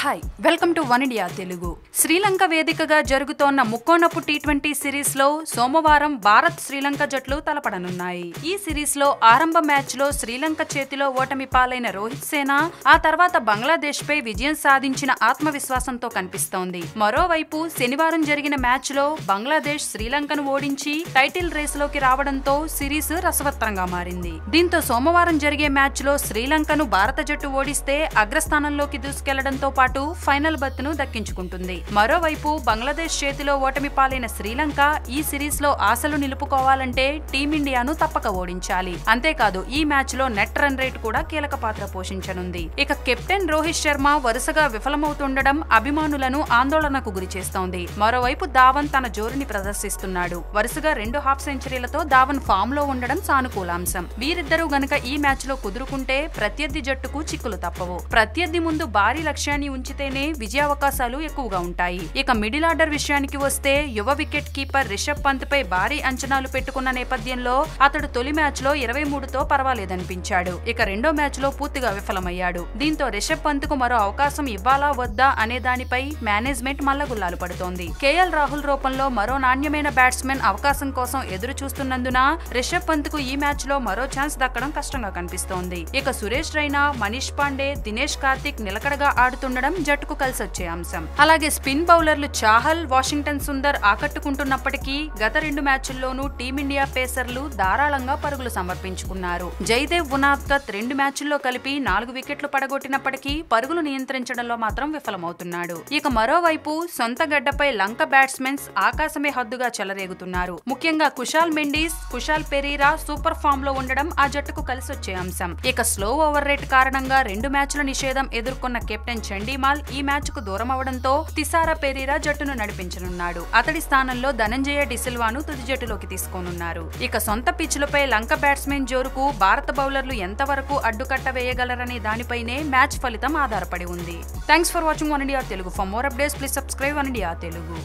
Hi welcome to One India Telugu Sri Lanka వేదికగా జరుగుతోన్న ముక్కోనపు టీ ట్వంటీ సిరీస్లో సోమవారం భారత్ శ్రీలంక జట్లు తలపడనున్నాయి. ఈ సిరీస్లో ఆరంభ మ్యాచ్లో శ్రీలంక చేతిలో ఓటమి పాలైన రోహిత్ సేన ఆ తర్వాత బంగ్లాదేశ్ పై విజయం సాధించిన ఆత్మవిశ్వాసంతో కనిపిస్తోంది. మరోవైపు శనివారం జరిగిన మ్యాచ్లో బంగ్లాదేశ్ శ్రీలంకను ఓడించి టైటిల్ రేస్లోకి రావడంతో సిరీస్ రసవత్రంగా మారింది. దీంతో సోమవారం జరిగే మ్యాచ్లో శ్రీలంకను భారత జట్టు ఓడిస్తే అగ్రస్థానంలోకి దూసుకెళ్ళడంతో పాటు ఫైనల్ బర్త్ను దక్కించుకుంటుంది. మరోవైపు బంగ్లాదేశ్ చేతిలో ఓటమి పాలైన శ్రీలంక ఈ సిరీస్లో ఆశలు నిలుపుకోవాలంటే టీమిండియాను తప్పక ఓడించాలి. అంతేకాదు ఈ మ్యాచ్లో నెట్ రన్ రేట్ కూడా కీలక పాత్ర పోషించనుంది. ఇక కెప్టెన్ రోహిత్ శర్మ వరుసగా విఫలమవుతుండడం అభిమానులను ఆందోళనకు గురి చేస్తోంది. మరోవైపు ధావన్ తన జోరుని ప్రదర్శిస్తున్నాడు. వరుసగా రెండు హాఫ్ సెంచరీలతో ధావన్ ఫామ్లో ఉండడం సానుకూలాంశం. వీరిద్దరూ గనక ఈ మ్యాచ్లో కుదురుకుంటే ప్రత్యర్థి జట్టుకు చిక్కులు తప్పవు. ప్రత్యర్థి ముందు భారీ లక్ష్యాన్ని ఉంచితేనే విజయావకాశాలు ఎక్కువగా ఉంటాయి. ఇక మిడిల్ ఆర్డర్ విషయానికి వస్తే యువ వికెట్ కీపర్ రిషబ్ పంత్ పై భారీ అంచనాలు పెట్టుకున్న నేపథ్యంలో అతడు తొలి మ్యాచ్లో ఇరవై మూడుతో పర్వాలేదనిపించాడు. ఇక రెండో మ్యాచ్లో పూర్తిగా విఫలమయ్యాడు. దీంతో రిషబ్ పంత్కు మరో అవకాశం ఇవ్వాలా వద్దా అనే దానిపై మేనేజ్మెంట్ మల్లగుల్లాలు పడుతోంది. కేఎల్ రాహుల్ రూపంలో మరో నాణ్యమైన బ్యాట్స్మెన్ అవకాశం కోసం ఎదురు చూస్తున్నందున రిషబ్ పంత్కు ఈ మ్యాచ్లో మరో ఛాన్స్ దక్కడం కష్టంగా కనిపిస్తోంది. ఇక సురేష్ రైనా మనీష్ పాండే దినేష్ కార్తిక్ నిలకడగా ఆడుతుండడం జట్టుకు కలిసి వచ్చే అంశం. అలాగే స్పిన్ బౌలర్లు చాహల్ వాషింగ్టన్ సుందర్ ఆకట్టుకుంటున్నప్పటికీ గత రెండు మ్యాచ్ల్లోనూ టీమిండియా పేసర్లు ధారాళంగా పరుగులు సమర్పించుకున్నారు. జైదేవ్ ఉనాద్కత్ రెండు మ్యాచ్ల్లో కలిపి నాలుగు వికెట్లు పడగొట్టినప్పటికీ పరుగులు నియంత్రించడంలో మాత్రం విఫలమవుతున్నాడు. ఇక మరోవైపు సొంత గడ్డపై లంక బ్యాట్స్మెన్స్ ఆకాశమే హద్దుగా చెలరేగుతున్నారు. ముఖ్యంగా కుషాల్ మెండీస్ కుషాల్ పెరీరా సూపర్ ఫామ్లో ఉండడం ఆ జట్టుకు కలిసొచ్చే అంశం. ఇక స్లో ఓవర్ రేట్ కారణంగా రెండు మ్యాచ్ల నిషేధం ఎదుర్కొన్న కెప్టెన్ చండీమాల్ ఈ మ్యాచ్కు దూరం అవడంతో తిసారా పెరీరా జట్టును నడిపించనున్నాడు. అతడి స్థానంలో ధనంజయ డిసిల్వాను తుది జట్టులోకి తీసుకోనున్నారు. ఇక సొంత పిచ్లపై లంక బ్యాట్స్మెన్ జోరుకు భారత బౌలర్లు ఎంతవరకు అడ్డుకట్ట వేయగలరనే దానిపైనే మ్యాచ్ ఫలితం ఆధారపడి ఉంది. Thanks for watching One India Telugu for more updates please subscribe One India Telugu